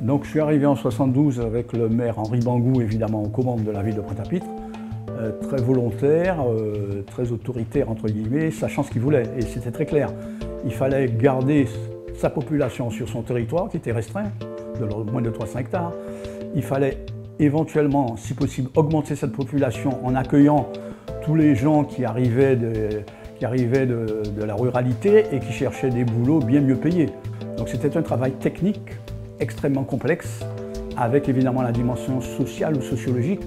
Donc je suis arrivé en 72 avec le maire Henri Bangou, évidemment, aux commandes de la ville de Pointe-à-Pitre. Euh, très volontaire, euh, très autoritaire, entre guillemets, sachant ce qu'il voulait. Et c'était très clair. Il fallait garder sa population sur son territoire, qui était restreint, de moins de 300 hectares. Il fallait éventuellement, si possible, augmenter cette population en accueillant tous les gens qui arrivaient de, la ruralité et qui cherchaient des boulots bien mieux payés. Donc c'était un travail technique extrêmement complexe, avec évidemment la dimension sociale ou sociologique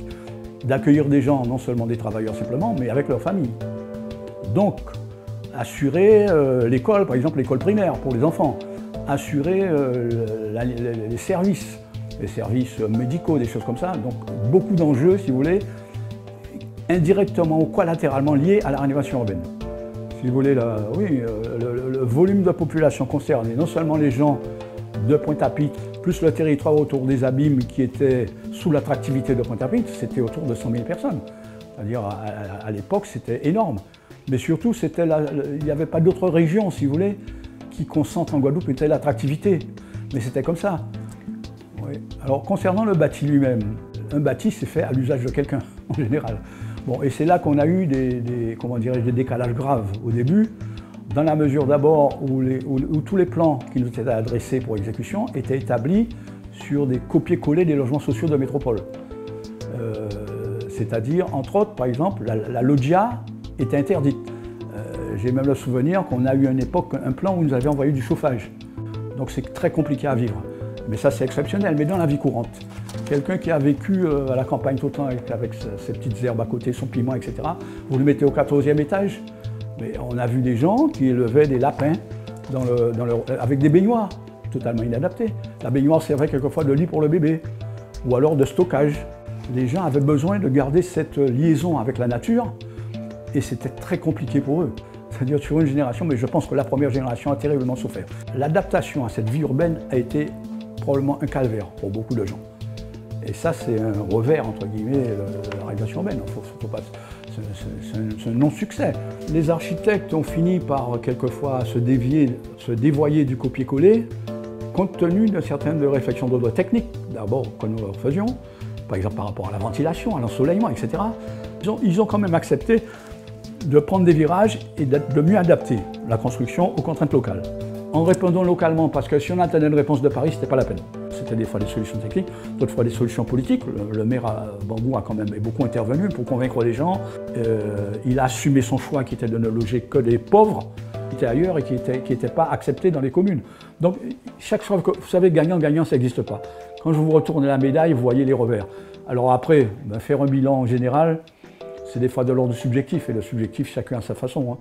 d'accueillir des gens, non seulement des travailleurs simplement, mais avec leur famille. Donc, assurer euh, l'école, par exemple l'école primaire pour les enfants, assurer euh, les services, les services médicaux, des choses comme ça. Donc, beaucoup d'enjeux, si vous voulez, indirectement ou collatéralement liés à la rénovation urbaine. Si vous voulez, oui, euh, le, volume de population concerné, non seulement les gens de Pointe-à-Pitre, plus le territoire autour des abîmes qui était sous l'attractivité de Pointe-à-Pitre, c'était autour de 100 000 personnes. C'est-à-dire, à, l'époque, c'était énorme. Mais surtout, il n'y avait pas d'autres régions, si vous voulez, qui concentrent en Guadeloupe une telle attractivité. Mais c'était comme ça. Alors, concernant le bâti lui-même, un bâti, c'est fait à l'usage de quelqu'un, en général. Bon, et c'est là qu'on a eu des, des décalages graves au début dans la mesure d'abord où, tous les plans qui nous étaient adressés pour exécution étaient établis sur des copier-coller des logements sociaux de métropole. Euh, c'est-à-dire, entre autres, par exemple, la, loggia était interdite. Euh, j'ai même le souvenir qu'on a eu une époque un plan où nous avions envoyé du chauffage. Donc c'est très compliqué à vivre. Mais ça, c'est exceptionnel. Mais dans la vie courante, quelqu'un qui a vécu euh, à la campagne tout le temps avec ses petites herbes à côté, son piment, etc., vous le mettez au 14e étage, mais on a vu des gens qui élevaient des lapins avec des baignoires, totalement inadaptées. La baignoire servait quelquefois de lit pour le bébé, ou alors de stockage. Les gens avaient besoin de garder cette liaison avec la nature, et c'était très compliqué pour eux. C'est-à-dire sur une génération, mais je pense que la première génération a terriblement souffert. L'adaptation à cette vie urbaine a été probablement un calvaire pour beaucoup de gens. Et ça, c'est un revers, entre guillemets, de la réalisation urbaine. Faut, pas, c'est un non-succès. Les architectes ont fini par quelquefois se dévier, se dévoyer du copier-coller, compte tenu de certaines réflexions d'ordre technique, d'abord que nous faisions, par exemple par rapport à la ventilation, à l'ensoleillement, etc. Ils ont, quand même accepté de prendre des virages et de mieux adapter la construction aux contraintes locales. En répondant localement, parce que si on attendait une réponse de Paris, ce n'était pas la peine. C'était des fois des solutions techniques, d'autres fois des solutions politiques. Le, maire Bangou a quand même beaucoup intervenu pour convaincre les gens. Euh, il a assumé son choix qui était de ne loger que des pauvres qui étaient ailleurs et qui n'étaient pas acceptés dans les communes. Donc chaque fois vous savez, gagnant-gagnant, ça n'existe pas. Quand je vous retourne la médaille, vous voyez les revers. Alors après, ben, faire un bilan en général, c'est des fois de l'ordre subjectif, et le subjectif, chacun à sa façon. Hein.